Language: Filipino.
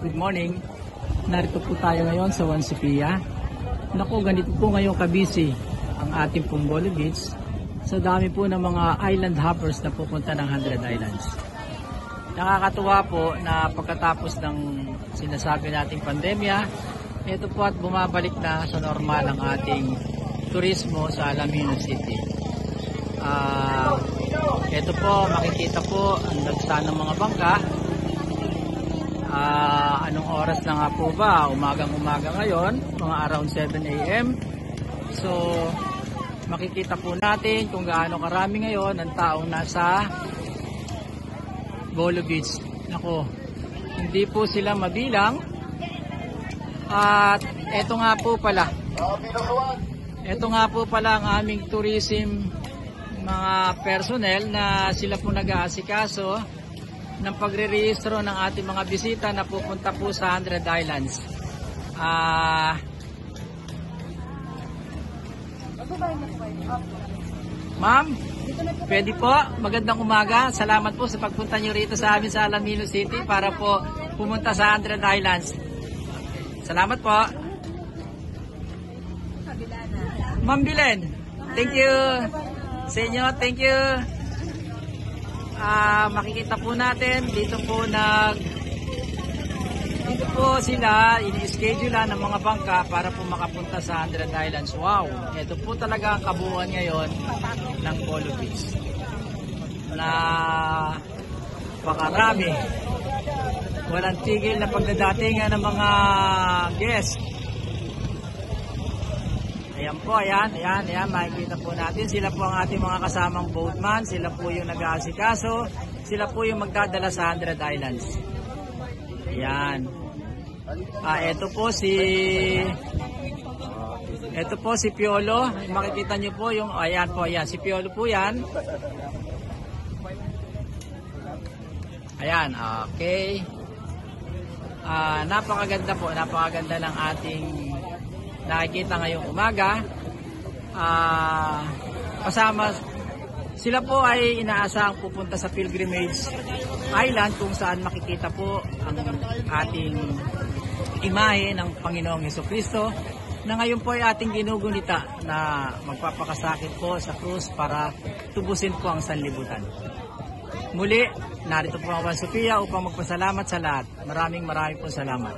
Good morning. Narito po tayo ngayon sa Juan Sophia. Naku, ganito po ngayon kabisi ang ating pong Bolo Beach. Sa dami po ng mga island hoppers na pupunta ng 100 Islands. Nakakatuwa po na pagkatapos ng sinasabi nating pandemya, ito po at bumabalik na sa normal ang ating turismo sa Alamino City. Ah, ito po, makikita po ang dagsa ng mga bangka. Ah, anong oras na nga po ba? Umagang umaga ngayon, mga around 7 a.m. So, makikita po natin kung gaano karami ngayon ang taong nasa Bolo Beach. Nako, hindi po sila mabilang. At eto nga po pala. Ito nga po pala ang aming tourism mga personnel na sila po nag-aasikaso ng pagre-rehistro ng ating mga bisita na pupunta po sa 100 Islands. Ah, Ma'am, pwede po. Magandang umaga. Salamat po sa pagpunta nyo rito sa amin sa Alamino City para po pumunta sa 100 Islands. Salamat po. Ma'am Bilen, thank you. Sa inyo, thank you. Ah, makikita po natin dito po nag dito po sila ini-schedule ng mga bangka para po makapunta sa 100 Islands. Wow, ito po talaga ang kabuuan ngayon ng Polo Beach. Na pakarami. Walang tigil na pagdadatingan ng mga guests. Ayan po, ayan, ayan, ayan, makikita po natin. Sila po ang ating mga kasamang boatman. Sila po yung nag-aasikaso. Sila po yung magdadala sa 100 Islands. Ayan. Ah, ito po si... Ito po si Piolo. Makikita nyo po yung... Ayan po, ayan. Si Piolo po yan. Ayan, okay. Ah, napakaganda po, napakaganda ng ating nakikita ngayong umaga. Ah, kasama sila po ay inaasahang pupunta sa Pilgrimage Island kung saan makikita po ang ating imahe ng Panginoong Heso Kristo na ngayon po ay ating ginugunita na magpapakasakit po sa krus para tubusin po ang sanlibutan. Muli, narito po ang Juan Sofia upang magpasalamat sa lahat. Maraming maraming po salamat.